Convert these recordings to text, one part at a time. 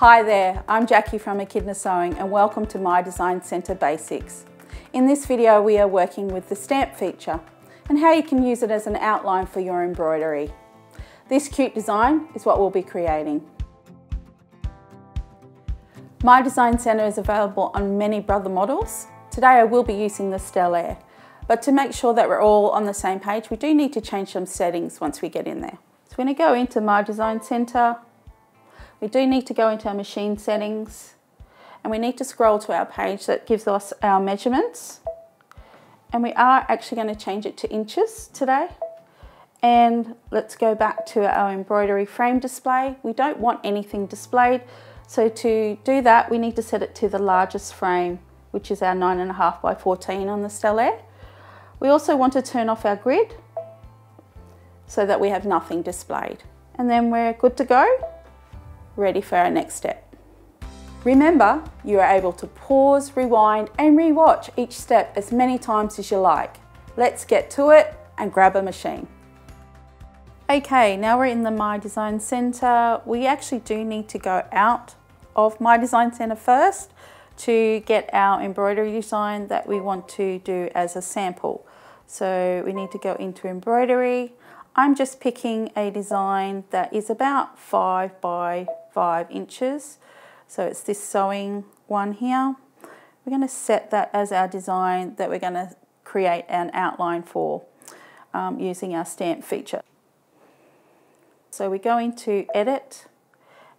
Hi there, I'm Jackie from Echidna Sewing and welcome to My Design Centre Basics. In this video we are working with the stamp feature and how you can use it as an outline for your embroidery. This cute design is what we'll be creating. My Design Centre is available on many brother models. Today I will be using the Stellaire, but to make sure that we're all on the same page we do need to change some settings once we get in there. So we're going to go into My Design Centre we do need to go into our machine settings and we need to scroll to our page that gives us our measurements. And we are actually going to change it to inches today. And let's go back to our embroidery frame display. We don't want anything displayed. So to do that, we need to set it to the largest frame, which is our 9.5 by 14 on the Stellaire. We also want to turn off our grid so that we have nothing displayed. And then we're good to go ready for our next step. Remember, you are able to pause, rewind and rewatch each step as many times as you like. Let's get to it and grab a machine. Okay, now we're in the My Design Center. We actually do need to go out of My Design Center first to get our embroidery design that we want to do as a sample. So we need to go into embroidery. I'm just picking a design that is about five by five inches. So it's this sewing one here. We're going to set that as our design that we're going to create an outline for um, using our stamp feature. So we go into edit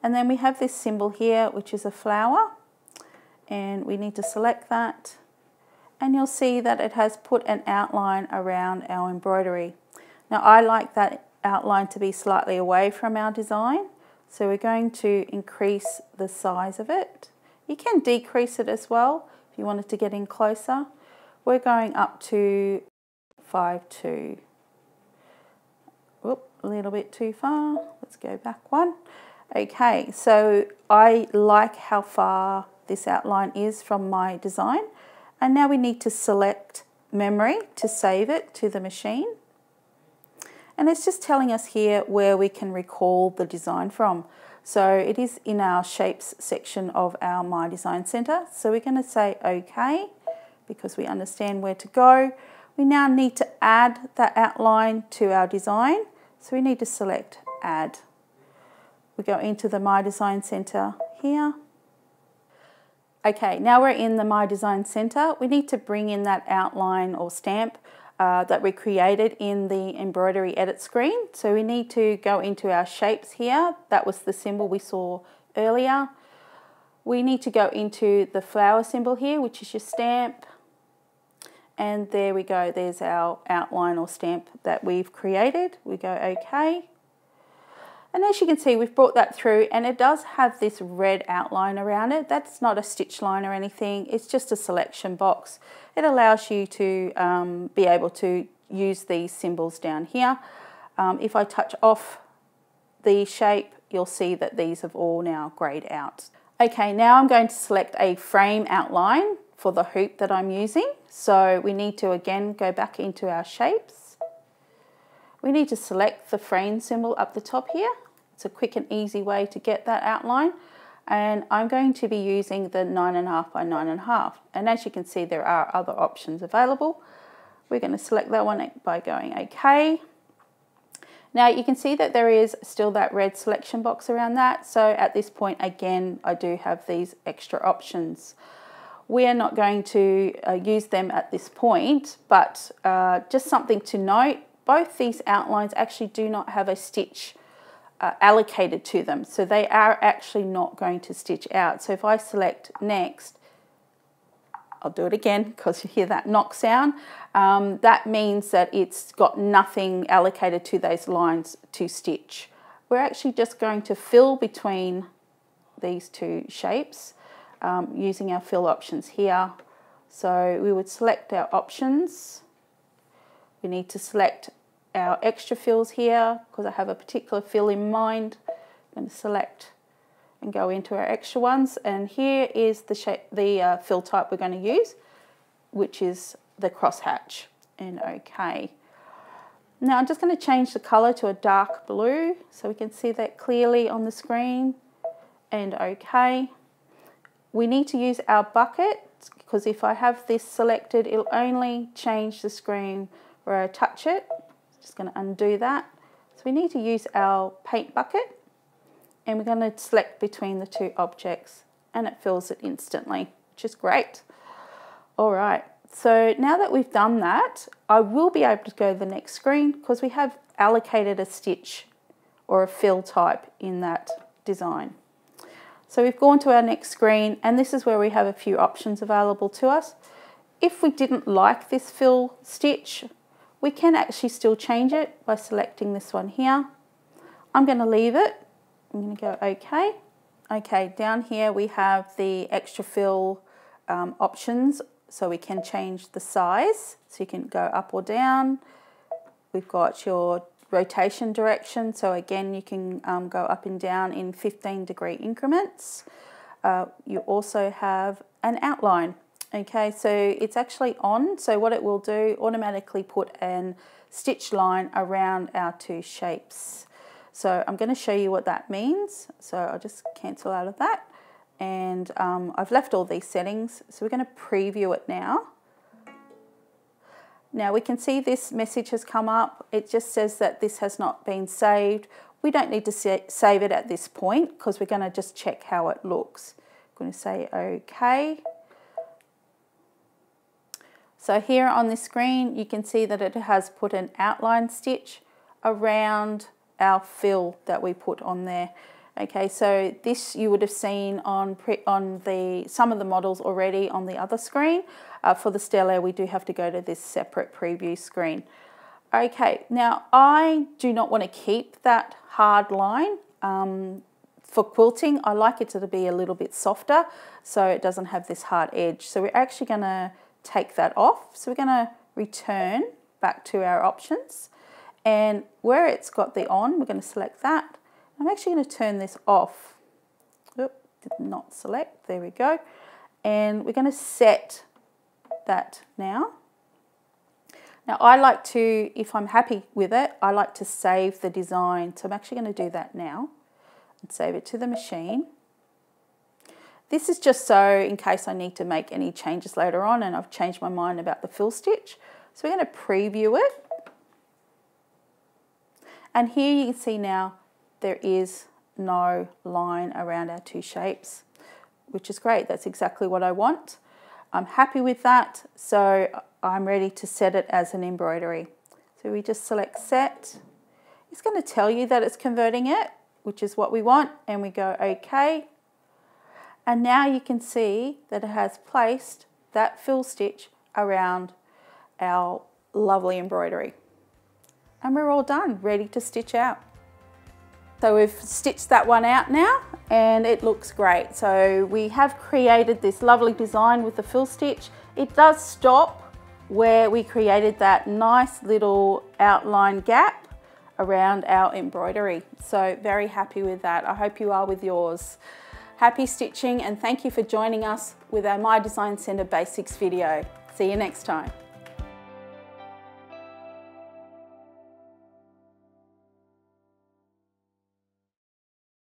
and then we have this symbol here which is a flower and we need to select that and you'll see that it has put an outline around our embroidery. Now I like that outline to be slightly away from our design so we're going to increase the size of it. You can decrease it as well if you wanted to get in closer. We're going up to 5.2. Whoop, a little bit too far. Let's go back one. Okay, so I like how far this outline is from my design. And now we need to select memory to save it to the machine. And it's just telling us here where we can recall the design from. So it is in our shapes section of our My Design Center. So we're going to say OK because we understand where to go. We now need to add that outline to our design. So we need to select add. We go into the My Design Center here. Okay, now we're in the My Design Center. We need to bring in that outline or stamp uh, that we created in the embroidery edit screen. So we need to go into our shapes here. That was the symbol we saw earlier. We need to go into the flower symbol here, which is your stamp. And there we go, there's our outline or stamp that we've created. We go OK. And as you can see, we've brought that through and it does have this red outline around it. That's not a stitch line or anything. It's just a selection box. It allows you to um, be able to use these symbols down here. Um, if I touch off the shape, you'll see that these have all now grayed out. Okay, now I'm going to select a frame outline for the hoop that I'm using. So we need to again go back into our shapes we need to select the frame symbol up the top here. It's a quick and easy way to get that outline. And I'm going to be using the 9.5 by 9.5. And as you can see, there are other options available. We're going to select that one by going OK. Now you can see that there is still that red selection box around that. So at this point, again, I do have these extra options. We are not going to uh, use them at this point, but uh, just something to note, both these outlines actually do not have a stitch uh, allocated to them. So they are actually not going to stitch out. So if I select next, I'll do it again because you hear that knock sound. Um, that means that it's got nothing allocated to those lines to stitch. We're actually just going to fill between these two shapes um, using our fill options here. So we would select our options we need to select our extra fills here because I have a particular fill in mind. I'm going to select and go into our extra ones and here is the shape, the uh, fill type we're going to use which is the crosshatch and OK. Now I'm just going to change the colour to a dark blue so we can see that clearly on the screen and OK. We need to use our bucket because if I have this selected, it'll only change the screen where I touch it. Just going to undo that. So we need to use our paint bucket and we're going to select between the two objects and it fills it instantly, which is great. All right, so now that we've done that, I will be able to go to the next screen because we have allocated a stitch or a fill type in that design. So we've gone to our next screen and this is where we have a few options available to us. If we didn't like this fill stitch, we can actually still change it by selecting this one here. I'm going to leave it. I'm going to go OK. Okay, down here we have the extra fill um, options so we can change the size. So you can go up or down. We've got your rotation direction. So again, you can um, go up and down in 15 degree increments. Uh, you also have an outline. Okay, so it's actually on. So what it will do, automatically put an stitch line around our two shapes. So I'm going to show you what that means. So I'll just cancel out of that. And um, I've left all these settings. So we're going to preview it now. Now we can see this message has come up. It just says that this has not been saved. We don't need to save it at this point because we're going to just check how it looks. I'm going to say OK. So here on the screen you can see that it has put an outline stitch around our fill that we put on there. Okay, so this you would have seen on on the some of the models already on the other screen. Uh, for the Stella, we do have to go to this separate preview screen. Okay, now I do not want to keep that hard line. Um, for quilting, I like it to be a little bit softer so it doesn't have this hard edge. So we're actually going to take that off. So we're going to return back to our options and where it's got the on, we're going to select that. I'm actually going to turn this off. Oop, did not select, there we go. And we're going to set that now. Now I like to, if I'm happy with it, I like to save the design. So I'm actually going to do that now and save it to the machine. This is just so in case I need to make any changes later on and I've changed my mind about the fill stitch. So we're going to preview it. And here you can see now there is no line around our two shapes, which is great. That's exactly what I want. I'm happy with that, so I'm ready to set it as an embroidery. So we just select set. It's going to tell you that it's converting it, which is what we want, and we go OK. And now you can see that it has placed that fill stitch around our lovely embroidery. And we're all done, ready to stitch out. So we've stitched that one out now and it looks great. So we have created this lovely design with the fill stitch. It does stop where we created that nice little outline gap around our embroidery. So very happy with that. I hope you are with yours. Happy stitching and thank you for joining us with our My Design Centre Basics video. See you next time.